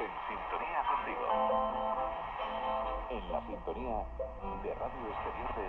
En sintonía contigo. En la sintonía de Radio Exterior de